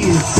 please.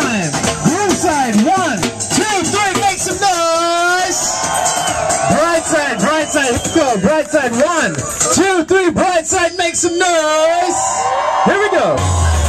time. Side, one, two, three, make some noise. Bright side, bright side, let's go. Bright side, one, two, three, bright side, make some noise. Here we go.